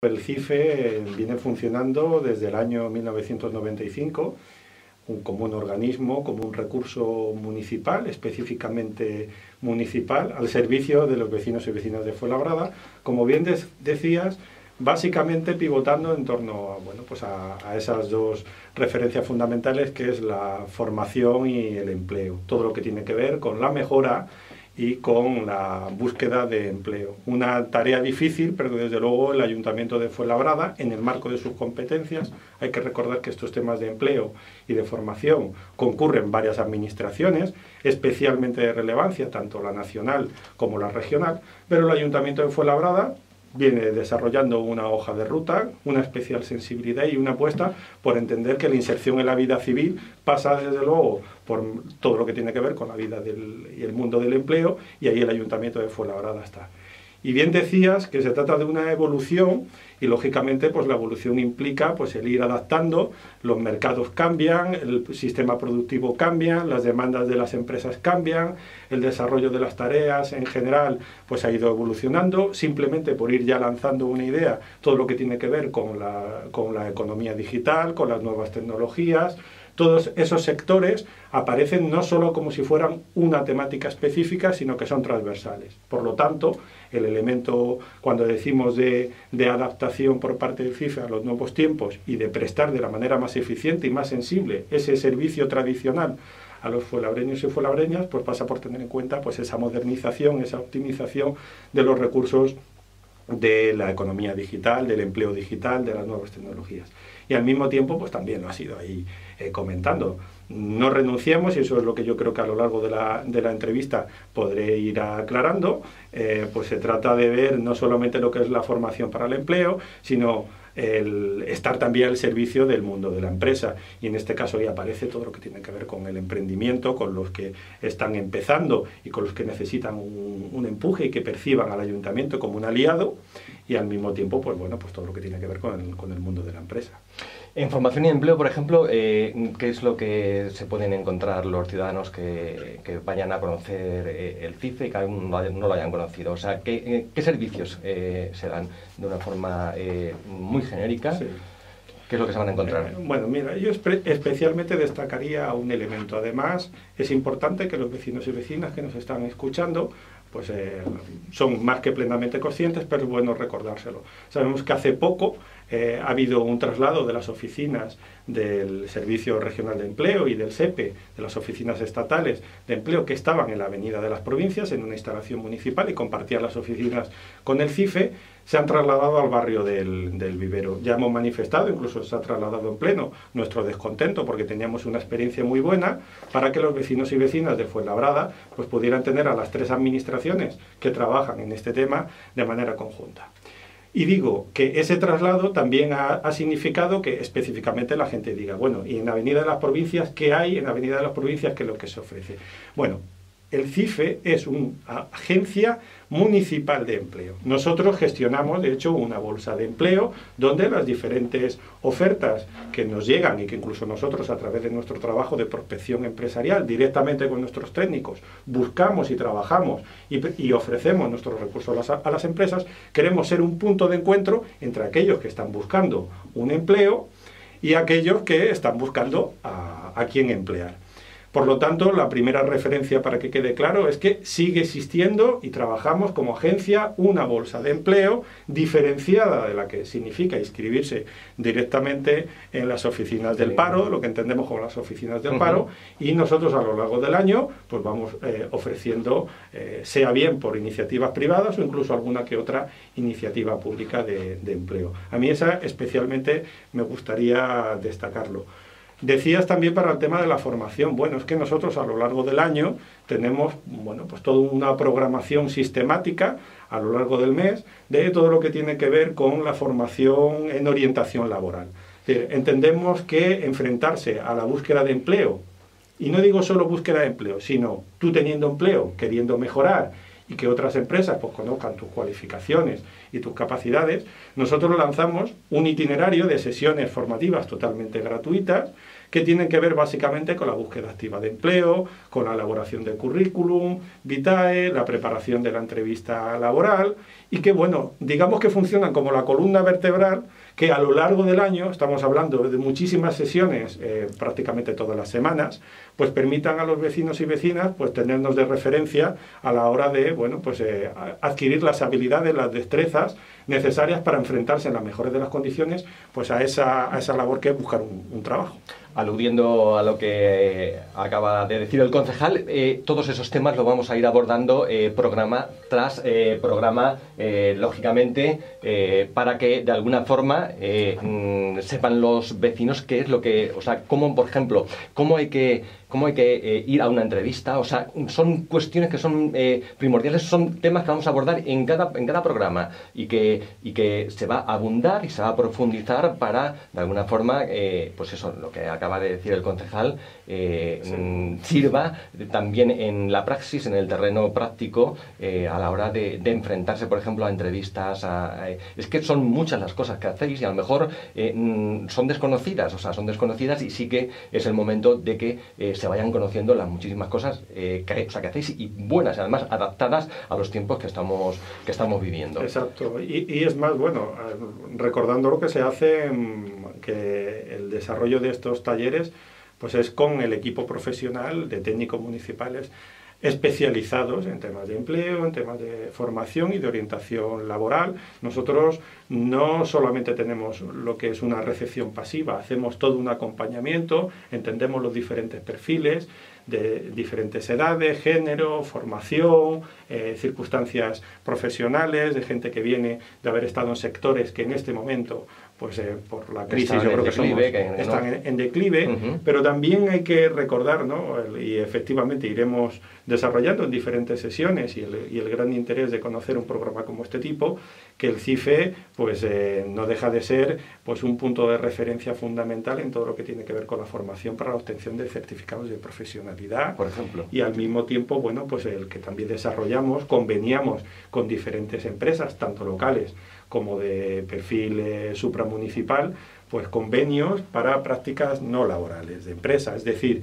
El CIFE viene funcionando desde el año 1995 como un organismo, como un recurso municipal, específicamente municipal, al servicio de los vecinos y vecinas de Fuenlabrada. Como bien decías, básicamente pivotando en torno a, bueno, pues a, esas dos referencias fundamentales que es la formación y el empleo. Todo lo que tiene que ver con la mejora y con la búsqueda de empleo. Una tarea difícil, pero desde luego el Ayuntamiento de Fuenlabrada, en el marco de sus competencias, hay que recordar que estos temas de empleo y de formación concurren varias administraciones, especialmente de relevancia, tanto la nacional como la regional, pero el Ayuntamiento de Fuenlabrada viene desarrollando una hoja de ruta, una especial sensibilidad y una apuesta por entender que la inserción en la vida civil pasa desde luego por todo lo que tiene que ver con la vida y el mundo del empleo y ahí el Ayuntamiento de Fuenlabrada está. Y bien decías que se trata de una evolución y lógicamente pues la evolución implica pues el ir adaptando, los mercados cambian, el sistema productivo cambia, las demandas de las empresas cambian, el desarrollo de las tareas en general pues ha ido evolucionando, simplemente por ir ya lanzando una idea, todo lo que tiene que ver con la, con la economía digital, con las nuevas tecnologías, todos esos sectores aparecen no solo como si fueran una temática específica, sino que son transversales. Por lo tanto, el elemento, cuando decimos de, adaptación por parte del CIFE a los nuevos tiempos y de prestar de la manera más eficiente y más sensible ese servicio tradicional a los fuelabreños y fuelabreñas, pues pasa por tener en cuenta pues esa modernización, esa optimización de los recursos de la economía digital, del empleo digital, de las nuevas tecnologías. Y al mismo tiempo, pues también lo ha sido ahí eh, comentando. No renunciemos, y eso es lo que yo creo que a lo largo de la, de la entrevista podré ir aclarando, eh, pues se trata de ver no solamente lo que es la formación para el empleo, sino el estar también al servicio del mundo de la empresa. Y en este caso ya aparece todo lo que tiene que ver con el emprendimiento, con los que están empezando y con los que necesitan un, empuje y que perciban al ayuntamiento como un aliado y al mismo tiempo, pues bueno, pues todo lo que tiene que ver con el mundo de la empresa. En formación y empleo, por ejemplo, eh, ¿qué es lo que se pueden encontrar los ciudadanos que, que vayan a conocer eh, el CIFE y que aún no, lo hayan conocido? O sea, ¿qué, eh, qué servicios se dan de una forma muy genérica? ¿Qué es lo que se van a encontrar? bueno, mira, yo especialmente destacaría un elemento. Además, es importante que los vecinos y vecinas que nos están escuchando pues eh, son más que plenamente conscientes, pero es bueno recordárselo. Sabemos que hace poco eh, ha habido un traslado de las oficinas del Servicio Regional de Empleo y del SEPE, de las oficinas estatales de empleo que estaban en la Avenida de las Provincias, en una instalación municipal y compartían las oficinas con el CIFE, se han trasladado al barrio del, vivero. Ya hemos manifestado, incluso se ha trasladado en pleno, nuestro descontento porque teníamos una experiencia muy buena para que los vecinos y vecinas de Fuenlabrada pues, pudieran tener a las tres administraciones que trabajan en este tema de manera conjunta. Y digo que ese traslado también ha, significado que específicamente la gente diga, bueno, ¿y en Avenida de las Provincias qué hay? En Avenida de las Provincias, ¿qué es lo que se ofrece? Bueno, el CIFE es una agencia municipal de empleo. Nosotros gestionamos, de hecho, una bolsa de empleo donde las diferentes ofertas que nos llegan y que incluso nosotros a través de nuestro trabajo de prospección empresarial, directamente con nuestros técnicos, buscamos y trabajamos y, ofrecemos nuestros recursos a las, empresas, queremos ser un punto de encuentro entre aquellos que están buscando un empleo y aquellos que están buscando a, a quién emplear. Por lo tanto, la primera referencia para que quede claro es que sigue existiendo y trabajamos como agencia una bolsa de empleo diferenciada de la que significa inscribirse directamente en las oficinas del paro, lo que entendemos como las oficinas del paro, y nosotros a lo largo del año pues vamos eh, ofreciendo, eh, sea bien por iniciativas privadas o incluso alguna que otra iniciativa pública de empleo. A mí esa especialmente me gustaría destacarlo. Decías también para el tema de la formación. Bueno, es que nosotros a lo largo del año tenemos, bueno, pues toda una programación sistemática a lo largo del mes de todo lo que tiene que ver con la formación en orientación laboral. entendemos que enfrentarse a la búsqueda de empleo, y no digo solo búsqueda de empleo, sino tú teniendo empleo, queriendo mejorar y que otras empresas pues, conozcan tus cualificaciones y tus capacidades, nosotros lanzamos un itinerario de sesiones formativas totalmente gratuitas que tienen que ver básicamente con la búsqueda activa de empleo, con la elaboración del currículum, vitae, la preparación de la entrevista laboral y que, bueno, digamos que funcionan como la columna vertebral que a lo largo del año, estamos hablando de muchísimas sesiones, eh, prácticamente todas las semanas, pues permitan a los vecinos y vecinas pues tenernos de referencia a la hora de, bueno, pues eh, adquirir las habilidades, las destrezas necesarias para enfrentarse en las mejores de las condiciones pues a esa, a esa labor que es buscar un trabajo. Aludiendo a lo que acaba de decir el concejal, eh, todos esos temas los vamos a ir abordando eh, programa tras programa, lógicamente, para que de alguna forma mm, sepan los vecinos qué es lo que, o sea, cómo, por ejemplo, cómo hay que cómo hay que eh, ir a una entrevista. O sea, son cuestiones que son eh, primordiales, son temas que vamos a abordar en cada, en cada programa y que, y que se va a abundar y se va a profundizar para, de alguna forma, eh, pues eso, lo que acaba de decir el concejal, mm, sirva también en la praxis, en el terreno práctico, a la hora de, enfrentarse, por ejemplo, a entrevistas. es que son muchas las cosas que hacéis y a lo mejor mm, son desconocidas, o sea, son desconocidas y sí que es el momento de que se vayan conociendo las muchísimas cosas eh, que, hacéis y buenas, además adaptadas a los tiempos que estamos, que estamos viviendo. Exacto, y, es más, bueno, recordando lo que se hace, mm, que el desarrollo de estos talleres pues es con el equipo profesional de técnicos municipales especializados en temas de empleo, en temas de formación y de orientación laboral. Nosotros no solamente tenemos lo que es una recepción pasiva, hacemos todo un acompañamiento, entendemos los diferentes perfiles de diferentes edades, género, formación, eh, circunstancias profesionales, de gente que viene de haber estado en sectores que en este momento pues eh, por la crisis yo creo que, están en, declive, pero también hay que recordar, ¿no? y efectivamente iremos desarrollando en diferentes sesiones y el, y el, gran interés de conocer un programa como este tipo, que el CIFE pues eh, no deja de ser pues un punto de referencia fundamental en todo lo que tiene que ver con la formación para la obtención de certificados de profesionalidad, por ejemplo, y al mismo tiempo, bueno, pues el que también desarrollamos, conveniamos con diferentes empresas, tanto locales como de perfil eh, supramunicipal, pues convenios para prácticas no laborales de empresa. Es decir,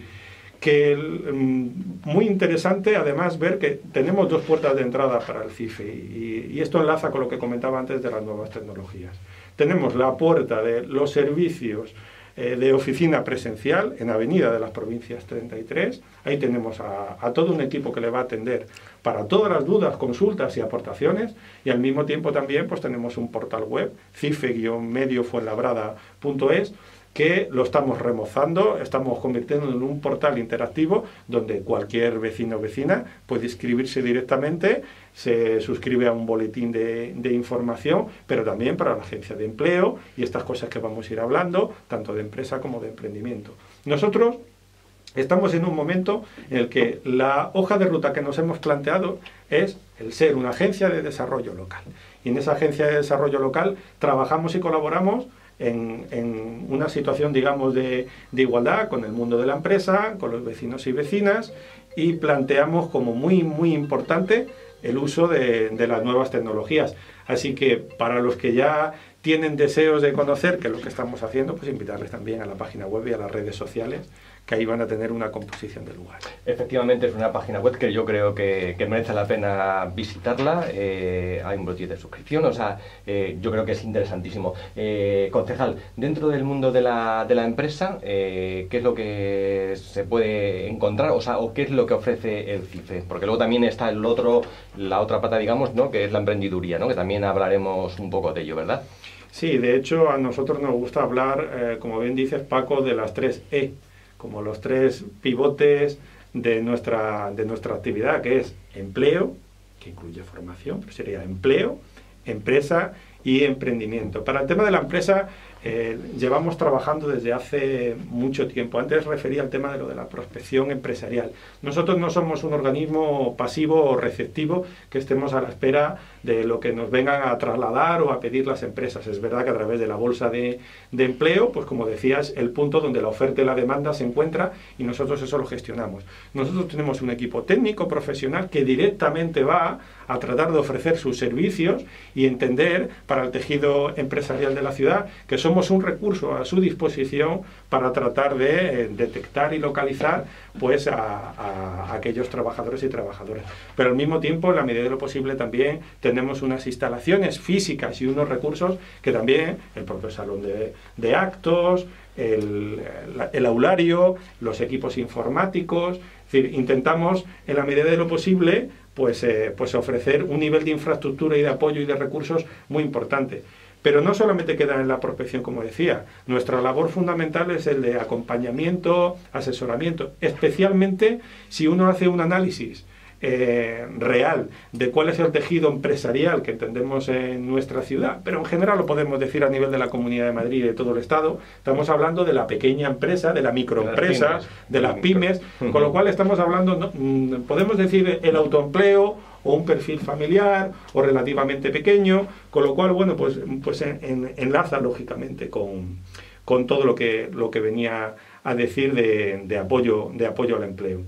que mm, muy interesante además ver que tenemos dos puertas de entrada para el CIFE y, y, esto enlaza con lo que comentaba antes de las nuevas tecnologías. Tenemos la puerta de los servicios eh, de oficina presencial en Avenida de las Provincias 33. Ahí tenemos a, todo un equipo que le va a atender para todas las dudas, consultas y aportaciones. Y al mismo tiempo también pues tenemos un portal web, cife-mediofuenlabrada.es, que lo estamos remozando, estamos convirtiendo en un portal interactivo donde cualquier vecino o vecina puede inscribirse directamente, se suscribe a un boletín de, de, información, pero también para la agencia de empleo y estas cosas que vamos a ir hablando, tanto de empresa como de emprendimiento. Nosotros estamos en un momento en el que la hoja de ruta que nos hemos planteado es el ser una agencia de desarrollo local. Y en esa agencia de desarrollo local trabajamos y colaboramos en, una situación, digamos, de, igualdad con el mundo de la empresa, con los vecinos y vecinas, y planteamos como muy, muy importante el uso de, de las nuevas tecnologías. Así que para los que ya tienen deseos de conocer qué es lo que estamos haciendo, pues invitarles también a la página web y a las redes sociales que ahí van a tener una composición de lugar. Efectivamente, es una página web que yo creo que, merece la pena visitarla. Eh, hay un boletín de suscripción, o sea, eh, yo creo que es interesantísimo. Eh, concejal, dentro del mundo de la, de la empresa, ¿qué es lo que se puede encontrar? O sea, ¿o qué es lo que ofrece el CIFE? Porque luego también está el otro, la otra pata, digamos, ¿no? que es la emprendiduría, ¿no? que también hablaremos un poco de ello, ¿verdad? Sí, de hecho a nosotros nos gusta hablar, como bien dices Paco, de las tres E como los tres pivotes de nuestra, de nuestra actividad, que es empleo, que incluye formación, pero sería empleo, empresa y emprendimiento. Para el tema de la empresa, eh, llevamos trabajando desde hace mucho tiempo. Antes refería al tema de lo de la prospección empresarial. Nosotros no somos un organismo pasivo o receptivo que estemos a la espera de lo que nos vengan a trasladar o a pedir las empresas. Es verdad que a través de la bolsa de, de empleo, pues como decías, el punto donde la oferta y la demanda se encuentra y nosotros eso lo gestionamos. Nosotros tenemos un equipo técnico profesional que directamente va a tratar de ofrecer sus servicios y entender para el tejido empresarial de la ciudad que somos un recurso a su disposición para tratar de eh, detectar y localizar pues a, aquellos trabajadores y trabajadoras. Pero al mismo tiempo, en la medida de lo posible, también tenemos unas instalaciones físicas y unos recursos que también el propio salón de, actos, el, el, aulario, los equipos informáticos, decir, intentamos en la medida de lo posible pues, eh, pues ofrecer un nivel de infraestructura y de apoyo y de recursos muy importante. Pero no solamente queda en la prospección, como decía, nuestra labor fundamental es el de acompañamiento, asesoramiento, especialmente si uno hace un análisis eh, real de cuál es el tejido empresarial que entendemos en nuestra ciudad, pero en general lo podemos decir a nivel de la Comunidad de Madrid y de todo el Estado. Estamos hablando de la pequeña empresa, de la microempresa, de las pymes, con lo cual estamos hablando, mm, podemos decir el autoempleo o un perfil familiar o relativamente pequeño, con lo cual, bueno, pues, pues enlaza lógicamente con, con, todo lo que, lo que venía a decir de, de, apoyo, de apoyo al empleo.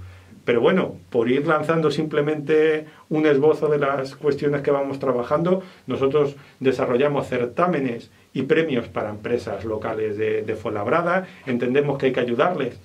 Pero bueno, por ir lanzando simplemente un esbozo de las cuestiones que vamos trabajando, nosotros desarrollamos certámenes y premios para empresas locales de, Fuenlabrada. Entendemos que hay que ayudarles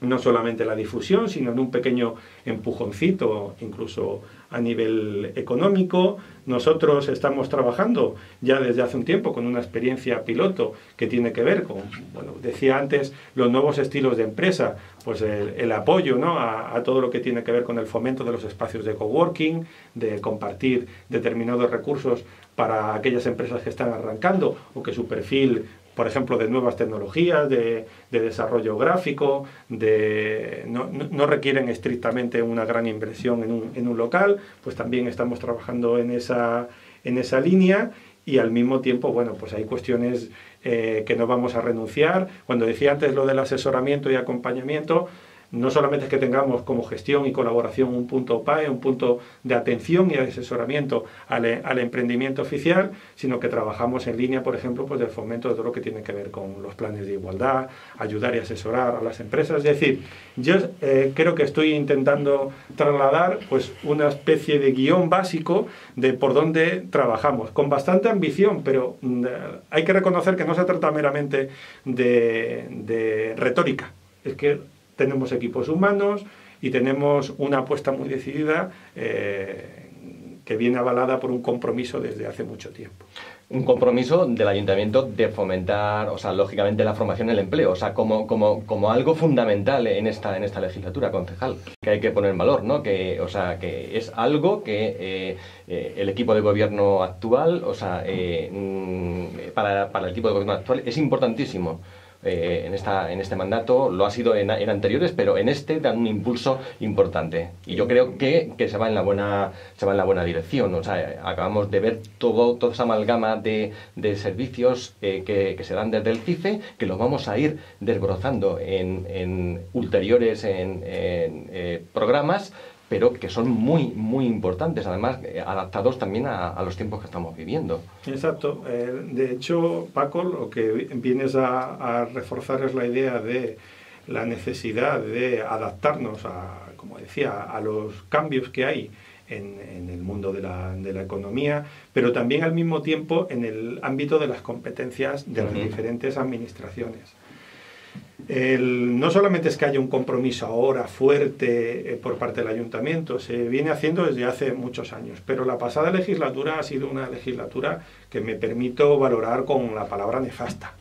no solamente la difusión, sino en un pequeño empujoncito, incluso a nivel económico. Nosotros estamos trabajando ya desde hace un tiempo con una experiencia piloto que tiene que ver con, bueno, decía antes, los nuevos estilos de empresa, pues el, apoyo ¿no? a, a, todo lo que tiene que ver con el fomento de los espacios de coworking, de compartir determinados recursos para aquellas empresas que están arrancando o que su perfil por ejemplo, de nuevas tecnologías, de, desarrollo gráfico, de, no, requieren estrictamente una gran inversión en un, en un, local, pues también estamos trabajando en esa, en esa línea y al mismo tiempo, bueno, pues hay cuestiones eh, que no vamos a renunciar. Cuando decía antes lo del asesoramiento y acompañamiento, no solamente es que tengamos como gestión y colaboración un punto PAE, un punto de atención y asesoramiento al, emprendimiento oficial, sino que trabajamos en línea, por ejemplo, pues del fomento de todo lo que tiene que ver con los planes de igualdad, ayudar y asesorar a las empresas. Es decir, yo eh, creo que estoy intentando trasladar pues una especie de guion básico de por dónde trabajamos, con bastante ambición, pero mm, hay que reconocer que no se trata meramente de, de retórica. Es que tenemos equipos humanos y tenemos una apuesta muy decidida eh, que viene avalada por un compromiso desde hace mucho tiempo. Un compromiso del ayuntamiento de fomentar, o sea, lógicamente la formación y el empleo, o sea, como, como, como algo fundamental en esta, en esta legislatura, concejal, que hay que poner en valor, ¿no? Que, o sea, que es algo que eh, eh, el equipo de gobierno actual, o sea, mm, para, para el equipo de gobierno actual es importantísimo. Eh, en, esta, en este mandato, lo ha sido en, anteriores, pero en este dan un impulso importante. Y yo creo que, que, se, va en la buena, se va en la buena dirección. O sea, acabamos de ver todo, toda esa amalgama de, de servicios eh, que, que, se dan desde el CIFE, que los vamos a ir desbrozando en, en ulteriores en, eh, programas pero que son muy, muy importantes, además eh, adaptados también a, los tiempos que estamos viviendo. Exacto. Eh, de hecho, Paco, lo que vienes a, reforzar es la idea de la necesidad de adaptarnos a, como decía, a los cambios que hay en, el mundo de la, de la, economía, pero también al mismo tiempo en el ámbito de las competencias de las diferentes administraciones no solamente es que haya un compromiso ahora fuerte eh, por parte del ayuntamiento, se viene haciendo desde hace muchos años, pero la pasada legislatura ha sido una legislatura que me permito valorar con la palabra nefasta.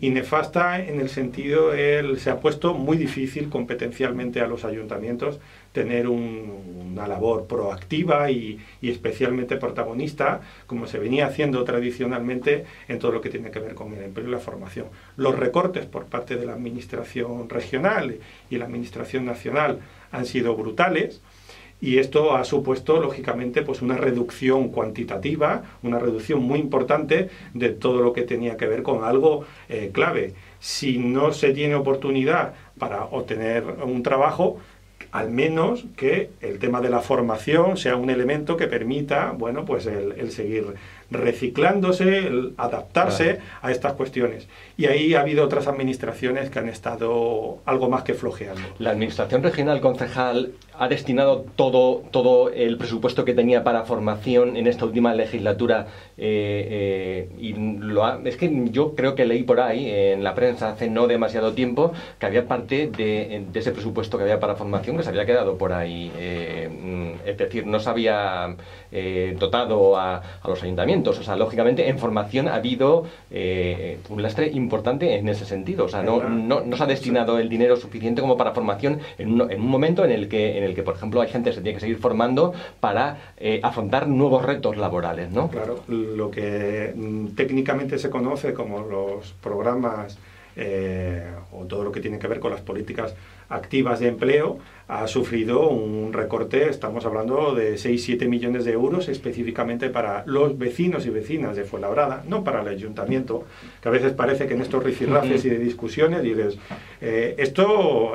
Y nefasta en el sentido, él se ha puesto muy difícil competencialmente a los ayuntamientos tener una labor proactiva y, especialmente protagonista, como se venía haciendo tradicionalmente en todo lo que tiene que ver con el empleo y la formación. Los recortes por parte de la Administración regional y la Administración nacional han sido brutales y esto ha supuesto lógicamente pues una reducción cuantitativa, una reducción muy importante de todo lo que tenía que ver con algo eh, clave. Si no se tiene oportunidad para obtener un trabajo, al menos que el tema de la formación sea un elemento que permita, bueno, pues el, seguir reciclándose, adaptarse a estas cuestiones. Y ahí ha habido otras administraciones que han estado algo más que flojeando. La administración regional concejal ha destinado todo, todo el presupuesto que tenía para formación en esta última legislatura eh, eh, y lo es que yo creo que leí por ahí en la prensa hace no demasiado tiempo que había parte de, ese presupuesto que había para formación que se había quedado por ahí eh, mm, es decir no se había dotado a, los ayuntamientos o sea lógicamente en formación ha habido un lastre importante en ese sentido. O sea no, no, se ha destinado el dinero suficiente como para formación en un, en un momento en el que el que, por ejemplo, hay gente que se tiene que seguir formando para eh, afrontar nuevos retos laborales, ¿no? Claro, lo que mm, técnicamente se conoce como los programas eh, o todo lo que tiene que ver con las políticas activas de empleo ha sufrido un recorte, estamos hablando de 6-7 millones de euros específicamente para los vecinos y vecinas de Fuenlabrada, no para el ayuntamiento, que a veces parece que en estos rifirrafes y de discusiones dices, eh, esto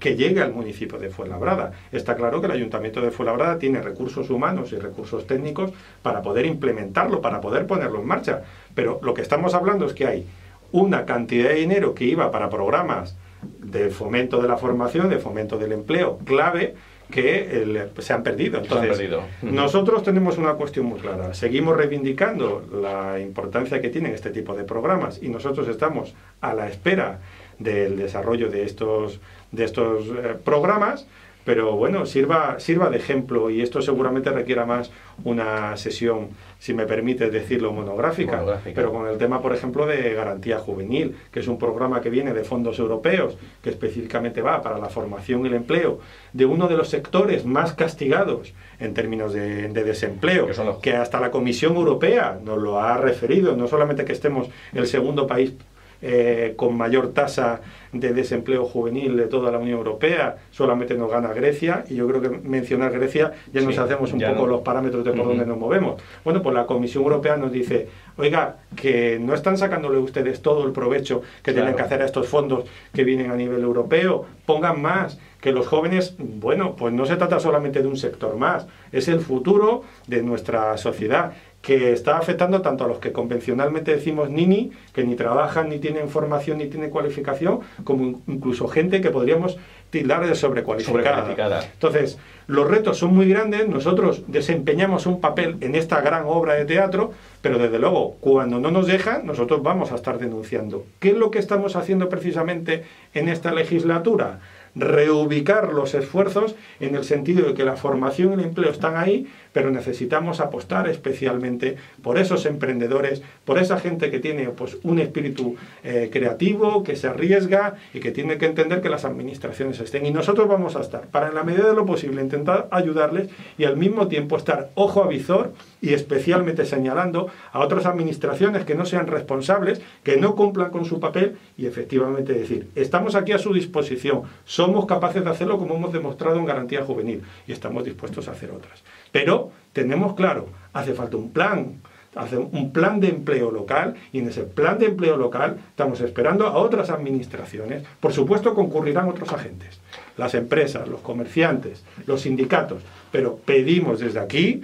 que llegue al municipio de Fuenlabrada. Está claro que el ayuntamiento de Fuenlabrada tiene recursos humanos y recursos técnicos para poder implementarlo, para poder ponerlo en marcha, pero lo que estamos hablando es que hay una cantidad de dinero que iba para programas de fomento de la formación, de fomento del empleo, clave, que se han perdido. Entonces, nosotros tenemos una cuestión muy clara. Seguimos reivindicando la importancia que tienen este tipo de programas y nosotros estamos a la espera del desarrollo de estos, de estos eh, programas pero bueno, sirva, sirva de ejemplo y esto seguramente requiera más una sesión, si me permite decirlo, monográfica, pero con el tema, por ejemplo, de garantía juvenil, que es un programa que viene de fondos europeos, que específicamente va para la formación y el empleo de uno de los sectores más castigados en términos de, desempleo, que hasta la Comisión Europea nos lo ha referido, no solamente que estemos el segundo país eh, con mayor tasa de desempleo juvenil de toda la Unión Europea, solamente nos gana Grecia, y yo creo que mencionar Grecia ya nos hacemos un poco los parámetros de por dónde nos movemos. Bueno, pues la Comisión Europea nos dice, oiga, que no están sacándole ustedes todo el provecho que tienen que hacer a estos fondos que vienen a nivel europeo, pongan más, que los jóvenes, bueno, pues no se trata solamente de un sector más, es el futuro de nuestra sociedad que está afectando tanto a los que convencionalmente decimos nini, que ni trabajan, ni tienen formación, ni tienen cualificación, como incluso gente que podríamos tildar de sobrecualificada. Entonces, los retos son muy grandes, nosotros desempeñamos un papel en esta gran obra de teatro, pero desde luego, cuando no nos dejan, nosotros vamos a estar denunciando. ¿Qué es lo que estamos haciendo precisamente en esta legislatura? Reubicar los esfuerzos en el sentido de que la formación y el empleo están ahí, pero necesitamos apostar especialmente por esos emprendedores, por esa gente que tiene pues, un espíritu eh, creativo, que se arriesga y que tiene que entender que las administraciones estén. Y nosotros vamos a estar, para en la medida de lo posible, intentar ayudarles y al mismo tiempo estar ojo a visor y especialmente señalando a otras administraciones que no sean responsables, que no cumplan con su papel y efectivamente decir, estamos aquí a su disposición, somos capaces de hacerlo como hemos demostrado en garantía juvenil y estamos dispuestos a hacer otras. Pero tenemos claro, hace falta un plan, hace un plan de empleo local y en ese plan de empleo local estamos esperando a otras administraciones. Por supuesto concurrirán otros agentes, las empresas, los comerciantes, los sindicatos, pero pedimos desde aquí,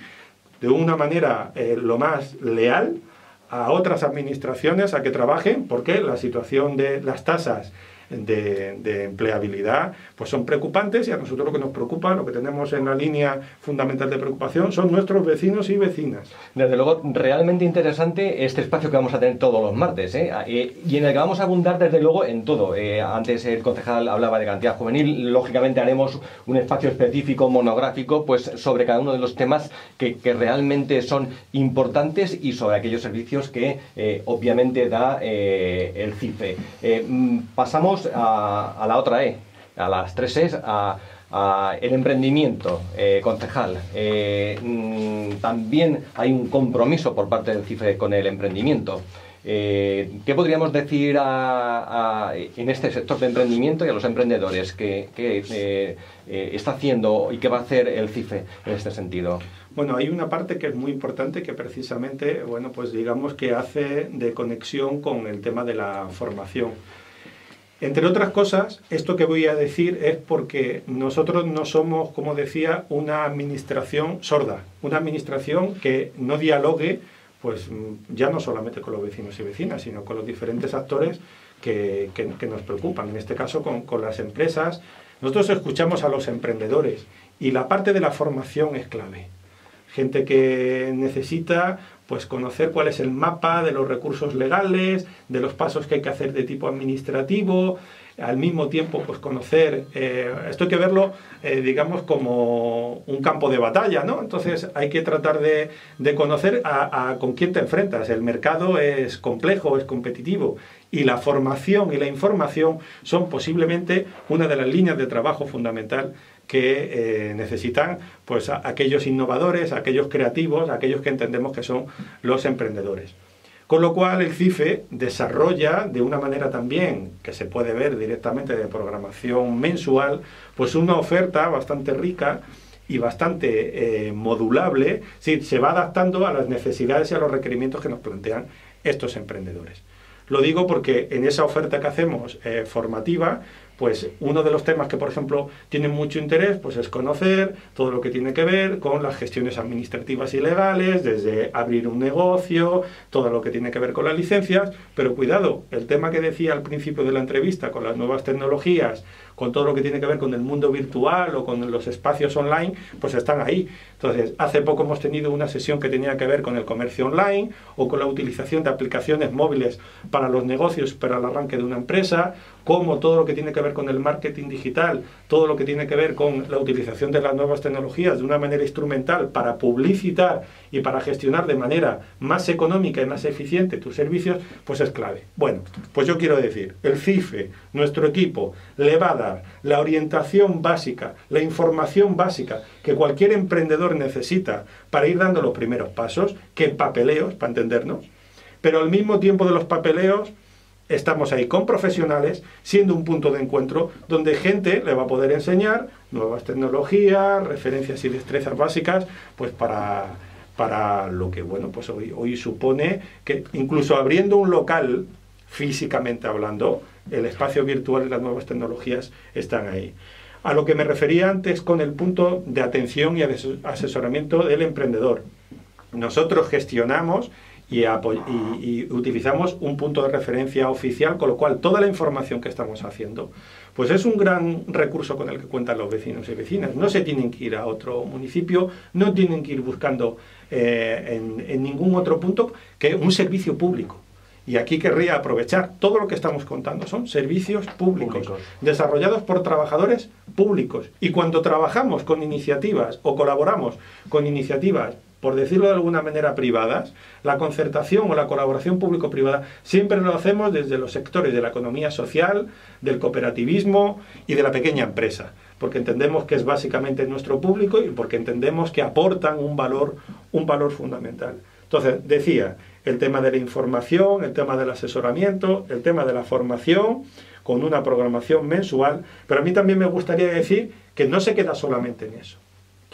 de una manera eh, lo más leal, a otras administraciones a que trabajen porque la situación de las tasas de, empleabilidad, pues son preocupantes y a nosotros lo que nos preocupa, lo que tenemos en la línea fundamental de preocupación, son nuestros vecinos y vecinas. Desde luego, realmente interesante este espacio que vamos a tener todos los martes ¿eh? Ah, eh y en el que vamos a abundar desde luego en todo. Eh, antes el concejal hablaba de cantidad juvenil, lógicamente haremos un espacio específico, monográfico, pues sobre cada uno de los temas que, realmente son importantes y sobre aquellos servicios que eh, obviamente da el CIFE. Mm, pasamos a, la otra E, a las tres E, a, el emprendimiento eh, concejal. Eh, mm, también hay un compromiso por parte del CIFE con el emprendimiento. Eh, ¿Qué podríamos decir en este sector de emprendimiento y a los emprendedores que, está haciendo y qué va a hacer el CIFE en este sentido? Bueno, hay una parte que es muy importante que precisamente, bueno, pues digamos que hace de conexión con el tema de la formación. Entre otras cosas, esto que voy a decir es porque nosotros no somos, como decía, una administración sorda, una administración que no dialogue pues ya no solamente con los vecinos y vecinas, sino con los diferentes actores que, nos preocupan, en este caso con las empresas. Nosotros escuchamos a los emprendedores y la parte de la formación es clave. Gente que necesita pues conocer cuál es el mapa de los recursos legales, de los pasos que hay que hacer de tipo administrativo, al mismo tiempo pues conocer, eh, esto hay que verlo, eh, digamos, como un campo de batalla, ¿no? Entonces hay que tratar de, conocer a, con quién te enfrentas. El mercado es complejo, es competitivo y la formación y la información son posiblemente una de las líneas de trabajo fundamental que eh, necesitan pues aquellos innovadores, aquellos creativos, aquellos que entendemos que son los emprendedores. Con lo cual el CIFE desarrolla de una manera también que se puede ver directamente de programación mensual, pues una oferta bastante rica y bastante eh, modulable, se va adaptando a las necesidades y a los requerimientos que nos plantean estos emprendedores. Lo digo porque en esa oferta que hacemos eh, formativa, pues uno de los temas que, por ejemplo, tienen mucho interés, pues es conocer todo lo que tiene que ver con las gestiones administrativas y legales, desde abrir un negocio, todo lo que tiene que ver con las licencias, pero cuidado, el tema que decía al principio de la entrevista con las nuevas tecnologías, con todo lo que tiene que ver con el mundo virtual o con los espacios online, pues están ahí. Entonces, hace poco hemos tenido una sesión que tenía que ver con el comercio online o con la utilización de aplicaciones móviles para los negocios, para el arranque de una empresa, como todo lo que tiene que ver con el marketing digital, todo lo que tiene que ver con la utilización de las nuevas tecnologías de una manera instrumental para publicitar y para gestionar de manera más económica y más eficiente tus servicios, pues es clave. Bueno, pues yo quiero decir, el CIFE, nuestro equipo, le la orientación básica, la información básica que cualquier emprendedor necesita para ir dando los primeros pasos, que papeleos, para entendernos, pero al mismo tiempo de los papeleos, estamos ahí con profesionales, siendo un punto de encuentro donde gente le va a poder enseñar nuevas tecnologías, referencias y destrezas básicas, pues para, para lo que bueno, pues hoy, hoy supone que incluso abriendo un local físicamente hablando, el espacio virtual y las nuevas tecnologías están ahí. A lo que me refería antes con el punto de atención y asesoramiento del emprendedor. Nosotros gestionamos y, utilizamos un punto de referencia oficial, con lo cual toda la información que estamos haciendo, pues es un gran recurso con el que cuentan los vecinos y vecinas. No se tienen que ir a otro municipio, no tienen que ir buscando eh, en, ningún otro punto que un servicio público. Y aquí querría aprovechar todo lo que estamos contando. Son servicios públicos, desarrollados por trabajadores públicos. Y cuando trabajamos con iniciativas o colaboramos con iniciativas por decirlo de alguna manera, privadas, la concertación o la colaboración público-privada siempre lo hacemos desde los sectores de la economía social, del cooperativismo y de la pequeña empresa, porque entendemos que es básicamente nuestro público y porque entendemos que aportan un valor, un valor fundamental. Entonces, decía, el tema de la información, el tema del asesoramiento, el tema de la formación, con una programación mensual, pero a mí también me gustaría decir que no se queda solamente en eso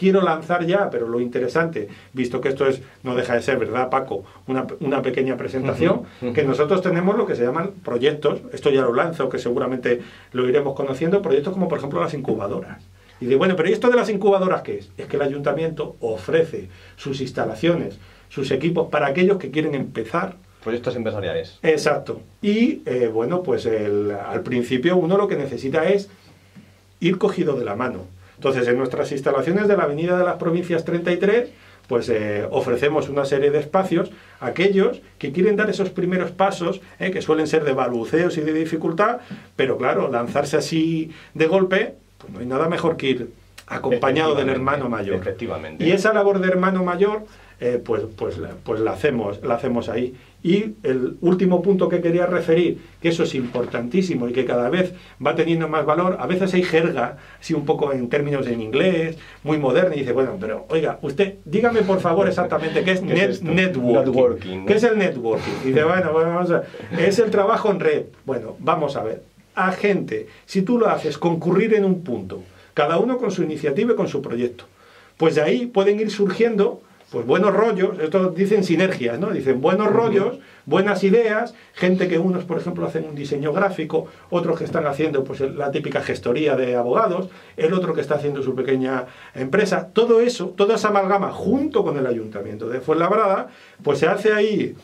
quiero lanzar ya, pero lo interesante, visto que esto es, no deja de ser, ¿verdad, Paco? Una, pequeña presentación, que nosotros tenemos lo que se llaman proyectos, esto ya lo lanzo, que seguramente lo iremos conociendo, proyectos como por ejemplo las incubadoras. Y de bueno, pero ¿y esto de las incubadoras qué es? Es que el ayuntamiento ofrece sus instalaciones, sus equipos para aquellos que quieren empezar. Proyectos empresariales. Exacto. Y eh, bueno, pues al principio uno lo que necesita es ir cogido de la mano entonces, en nuestras instalaciones de la Avenida de las Provincias 33, pues eh, ofrecemos una serie de espacios a aquellos que quieren dar esos primeros pasos, eh, que suelen ser de balbuceos y de dificultad, pero claro, lanzarse así de golpe, pues no hay nada mejor que ir acompañado del hermano mayor. Efectivamente. Y esa labor de hermano mayor, eh, pues, pues, pues la, hacemos, la hacemos ahí. Y el último punto que quería referir, que eso es importantísimo y que cada vez va teniendo más valor, a veces hay jerga, así un poco en términos en inglés, muy moderno, y dice, bueno, pero oiga, usted, dígame por favor exactamente qué es, networking. ¿Qué es el networking? Y dice, bueno, vamos a es el trabajo en red. Bueno, vamos a ver. A gente, si tú lo haces concurrir en un punto, cada uno con su iniciativa y con su proyecto, pues de ahí pueden ir surgiendo pues buenos rollos, esto dicen sinergias, ¿no? Dicen buenos rollos, buenas ideas, gente que unos, por ejemplo, hacen un diseño gráfico, otros que están haciendo pues la típica gestoría de abogados, el otro que está haciendo su pequeña empresa, todo eso, toda esa amalgama junto con el ayuntamiento de Fuenlabrada, pues se hace ahí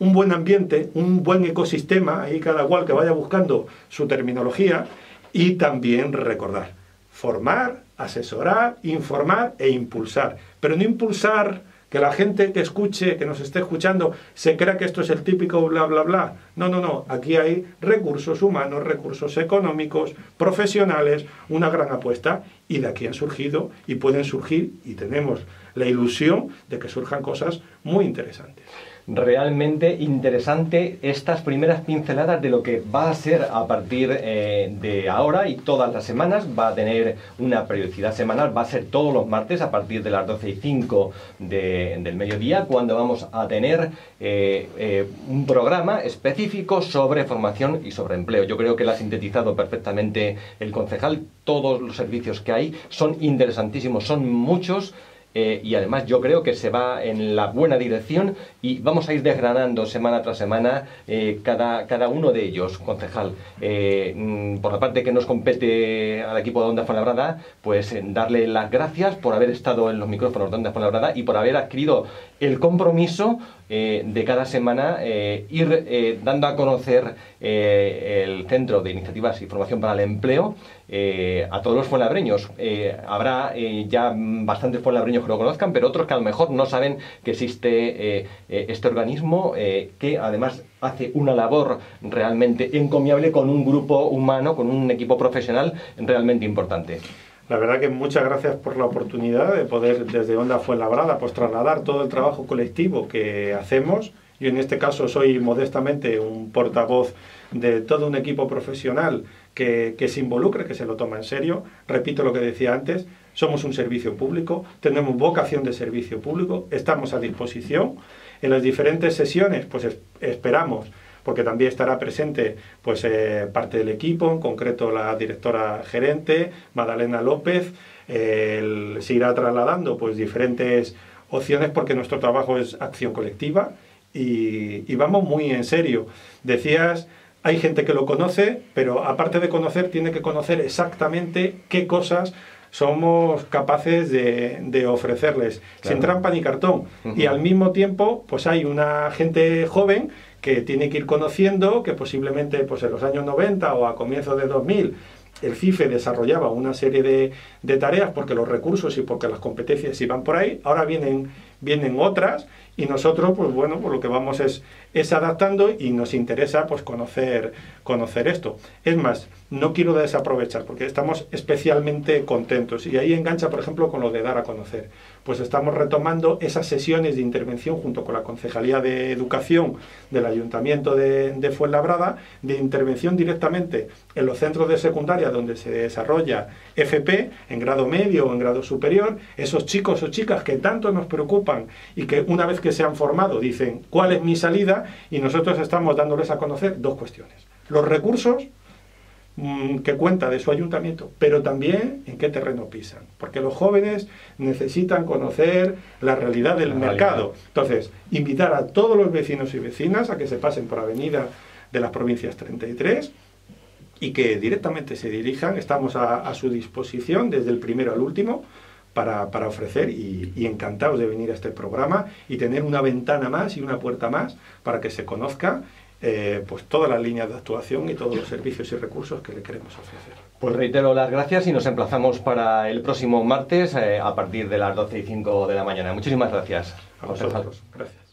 un buen ambiente, un buen ecosistema, ahí cada cual que vaya buscando su terminología y también recordar, formar, asesorar, informar e impulsar, pero no impulsar que la gente que escuche, que nos esté escuchando, se crea que esto es el típico bla, bla, bla. No, no, no. Aquí hay recursos humanos, recursos económicos, profesionales, una gran apuesta. Y de aquí han surgido y pueden surgir, y tenemos la ilusión de que surjan cosas muy interesantes realmente interesante estas primeras pinceladas de lo que va a ser a partir eh, de ahora y todas las semanas. Va a tener una periodicidad semanal, va a ser todos los martes a partir de las 12 y 5 del mediodía, cuando vamos a tener eh, eh, un programa específico sobre formación y sobre empleo. Yo creo que lo ha sintetizado perfectamente el concejal. Todos los servicios que hay son interesantísimos, son muchos. Eh, y además yo creo que se va en la buena dirección y vamos a ir desgranando semana tras semana eh, cada, cada uno de ellos, concejal. Eh, mm, por la parte que nos compete al equipo de Onda Fuenlabrada, pues darle las gracias por haber estado en los micrófonos de Onda Fuenlabrada y por haber adquirido el compromiso de cada semana ir dando a conocer el Centro de Iniciativas y Formación para el Empleo eh, a todos los fuenlabreños. Eh, habrá eh, ya bastantes fuenlabreños que lo conozcan, pero otros que a lo mejor no saben que existe este organismo que además hace una labor realmente encomiable con un grupo humano, con un equipo profesional realmente importante. La verdad que muchas gracias por la oportunidad de poder desde Onda Fuenlabrada pues trasladar todo el trabajo colectivo que hacemos. Yo en este caso soy modestamente un portavoz de todo un equipo profesional que, se involucre, que se lo toma en serio. Repito lo que decía antes, somos un servicio público, tenemos vocación de servicio público, estamos a disposición. En las diferentes sesiones, pues esperamos, porque también estará presente pues, eh, parte del equipo, en concreto la directora gerente, Madalena López, se irá trasladando pues, diferentes opciones porque nuestro trabajo es acción colectiva y, y vamos muy en serio. Decías hay gente que lo conoce, pero aparte de conocer, tiene que conocer exactamente qué cosas somos capaces de, ofrecerles, sin trampa ni cartón. Y al mismo tiempo, pues hay una gente joven que tiene que ir conociendo, que posiblemente pues en los años 90 o a comienzos de 2000 el CIFE desarrollaba una serie de, de, tareas porque los recursos y porque las competencias iban por ahí, ahora vienen, vienen otras y nosotros, pues bueno, pues lo que vamos es, es adaptando y nos interesa pues conocer, conocer esto. Es más, no quiero desaprovechar porque estamos especialmente contentos y ahí engancha, por ejemplo, con lo de dar a conocer. Pues estamos retomando esas sesiones de intervención junto con la Concejalía de Educación del Ayuntamiento de, de Fuenlabrada, de intervención directamente en los centros de secundaria donde se desarrolla FP, en grado medio o en grado superior, esos chicos o chicas que tanto nos preocupan y que una vez que se han formado dicen cuál es mi salida y nosotros estamos dándoles a conocer dos cuestiones. Los recursos mm, que cuenta de su ayuntamiento, pero también en qué terreno pisan, porque los jóvenes necesitan conocer la realidad del mercado. Entonces, invitar a todos los vecinos y vecinas a que se pasen por Avenida de las Provincias 33 y que directamente se dirijan, estamos a, a su disposición desde el primero al último, para, para ofrecer y, encantados de venir a este programa y tener una ventana más y una puerta más para que se conozca eh, pues todas las líneas de actuación y todos los servicios y recursos que le queremos ofrecer. Pues reitero las gracias y nos emplazamos para el próximo martes eh, a partir de las 12 y 5 de la mañana. Muchísimas gracias. A vosotros. Gracias.